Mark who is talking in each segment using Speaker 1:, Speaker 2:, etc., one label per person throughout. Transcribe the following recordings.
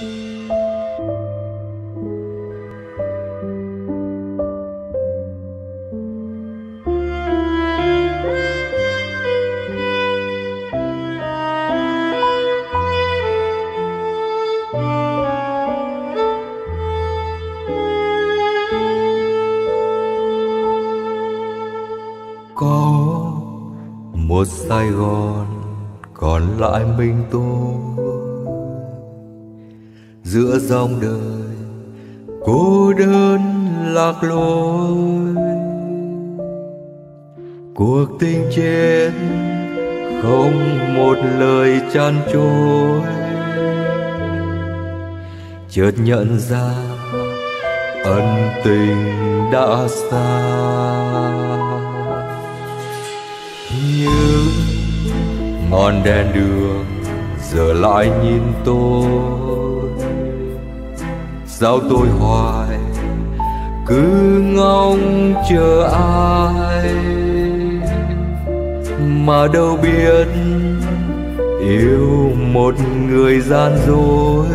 Speaker 1: một Sài Gòn còn lại mình tôi giữa dòng đời, cô đơn lạc lối. Cuộc tình chết không một lời chăn trối. Chợt nhận ra ân tình đã xa. Như ngọn đèn đường giờ lại nhìn tôi sao tôi hoài, cứ ngóng chờ ai mà đâu biết. Yêu một người gian dối,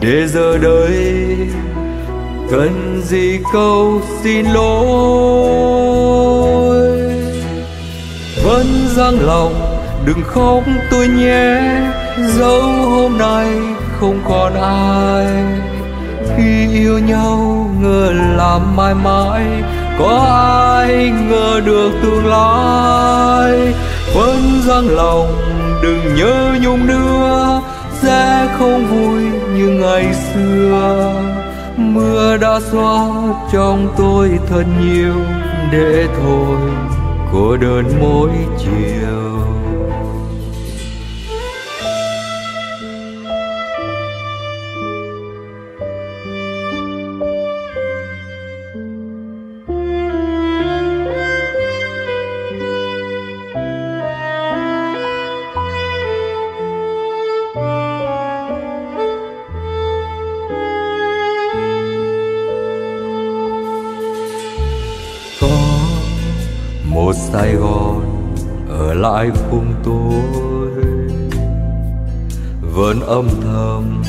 Speaker 1: để giờ đây cần gì câu xin lỗi? Vẫn giang lòng, đừng khóc, tôi nhé, dẫu hôm nay không còn ai. Khi yêu nhau, ngờ làm mãi mãi, có ai ngờ được tương lai? Vẫn giang lòng, đừng nhớ nhung nữa, sẽ không vui như ngày xưa. Mưa đã xóa trong tôi thật nhiều, để thôi cô đơn mỗi chiều. Một Sài Gòn, ở lại cùng tôi. Vẫn âm thầm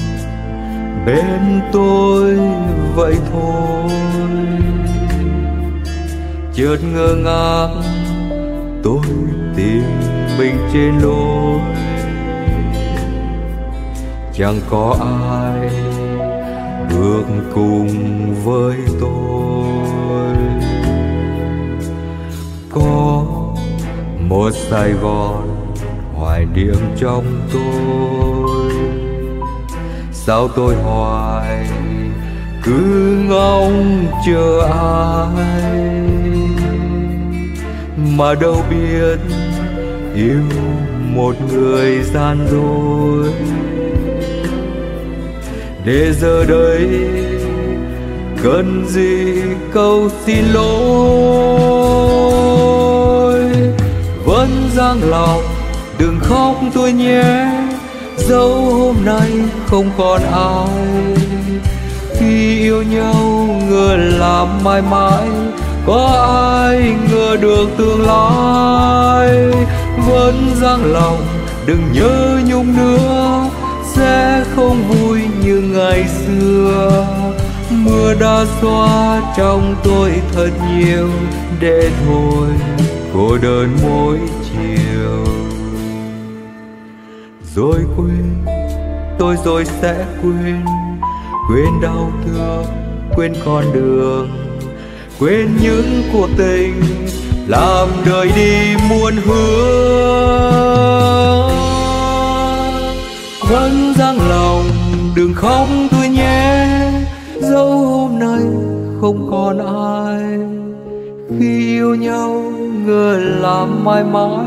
Speaker 1: bên tôi vậy thôi. Chợt ngơ ngác, tôi tìm mình trên lối. Chẳng có ai bước cùng với tôi có một Sài Gòn hoài niệm trong tôi. Sao tôi hoài? Cứ ngóng chờ ai? Mà đâu biết yêu một người gian dối. Để giờ đây cần gì câu xin lỗi? Vẫn giang lòng đừng khóc tôi nhé. Dẫu hôm nay không còn ai, khi yêu nhau ngờ làm mãi mãi, có ai ngờ được tương lai? Vẫn giang lòng đừng nhớ nhung nữa, sẽ không vui như ngày xưa mưa đã xóa, trong tôi thật nhiều để thôi cô đơn mỗi chiều. Rồi quên, tôi rồi sẽ quên quên đau thương, quên con đường, quên những cuộc tình làm đời đi muôn hướng. Vẫn giang lòng, đừng khóc tôi dẫu hôm nay không còn ai. Khi yêu nhau, ngờ làm mãi mãi,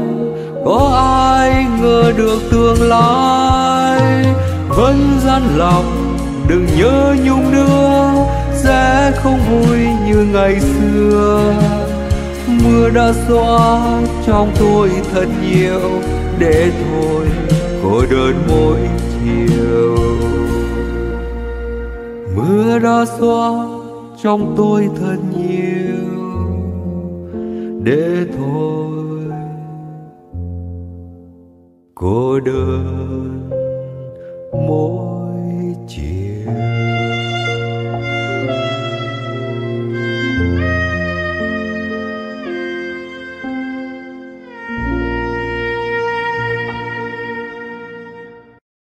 Speaker 1: có ai ngờ được tương lai? Vẫn gian lòng đừng nhớ nhung nữa, sẽ không vui như ngày xưa. Mưa đã xóa trong tôi thật nhiều, để thôi, cô đơn mỗi đã xóa trong tôi thật nhiều. Để thôi cô đơn mỗi chiều